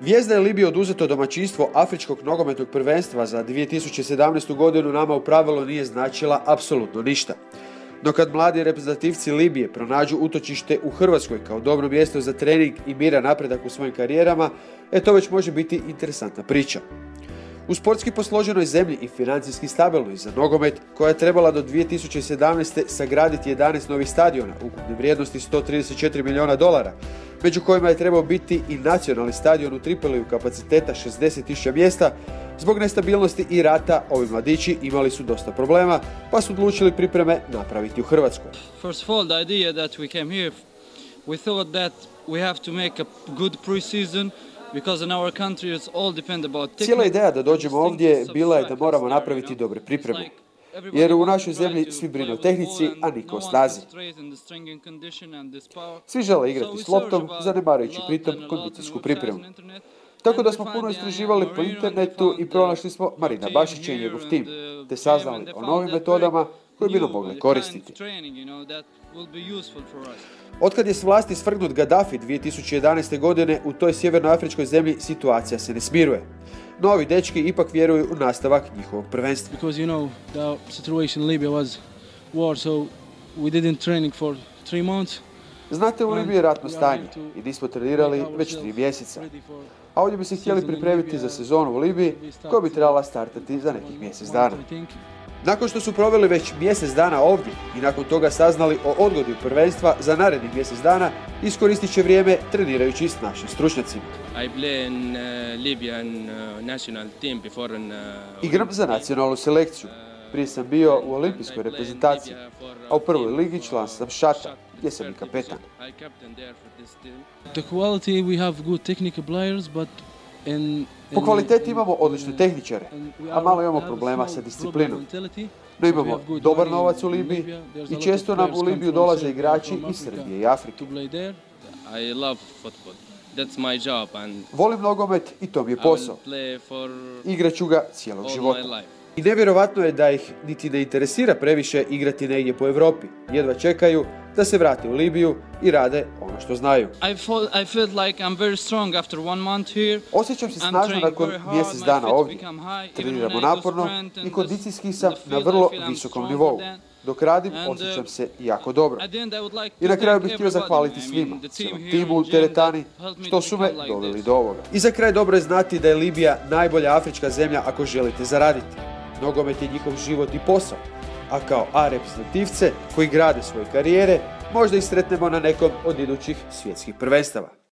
Vijest da je Libiji oduzeto domaćinstvo Afričkog nogometnog prvenstva za 2017. godinu nama u pravilu nije značila apsolutno ništa. No kad mladi reprezentativci Libije pronađu utočište u Hrvatskoj kao dobro mjesto za trening i mira napredak u svojim karijerama, e to već može biti interesantna priča. U sportski posloženoj zemlji i financijski stabilnoj za nogomet, koja je trebala do 2017. sagraditi 11 novih stadiona ukupne vrijednosti 134 milijuna dolara, među kojima je trebao biti i nacionalni stadion u Tripoliju kapaciteta 60.000 mjesta, zbog nestabilnosti i rata ovi mladići imali su dosta problema, pa su odlučili pripreme napraviti u Hrvatskoj. First of all, the idea that we came here, we thought that we have to make a good pre-season Cijela ideja da dođemo ovdje bila je da moramo napraviti dobre pripreme. Jer u našoj zemlji svi brinu o tehnici, a niko o snazi. Svi žele igrati s loptom, zanemarujući pritom kondicijsku pripremu. Tako da smo puno istraživali po internetu i pronašli smo Marina Bašića i njegov tim, te saznali o novim metodama koje bi nam mogli koristiti. Otkad je s vlasti svrgnut Gaddafi 2011. godine u toj sjevernoafričkoj zemlji situacija se ne smiruje. Novi dečki ipak vjeruju u nastavak njihovog prvenstva. Because you know the situation in Libya was war so we didn't training for three months. Znate, u Libiji je ratno stanje i nismo trenirali već tri mjeseca. A ovdje bi se htjeli pripremiti za sezonu u Libiji koja bi trebala startati za nekih mjesec dana. Nakon što su proveli već mjesec dana ovdje i nakon toga saznali o odgodi prvenstva za narednih mjesec dana, iskoristit će vrijeme trenirajući s našim stručnjacima. Igram za nacionalnu selekciju. Prije sam bio u olimpijskoj reprezentaciji, a u prvoj ligi član sam Šata, gdje sam i kapetan. The quality we have good technical players, but po kvaliteti imamo odlične tehničare, a malo imamo problema sa disciplinom. No imamo dobar novac u Libiji i često nam u Libiju dolaze igrači iz Srbije i Afrike. Volim nogomet i to mi je posao. Igraću ga cijelog života. I nevjerovatno je da ih niti ne interesira previše igrati negdje po Europi. Jedva čekaju da se vrate u Libiju i rade ono što znaju. Osjećam se snažno nakon mjesec dana ovdje. Treniramo naporno i kondicijski sam na vrlo visokom nivou. Dok radim, osjećam se jako dobro. I na kraju bih htio zahvaliti svima, cijelom timu u teretani, što su me doveli do ovoga. I za kraj dobro je znati da je Libija najbolja afrička zemlja ako želite zaraditi. Nogomet je njihov život i posao, a kao A reprezentativce koji grade svoje karijere možda ih sretnemo na nekom od idućih svjetskih prvenstava.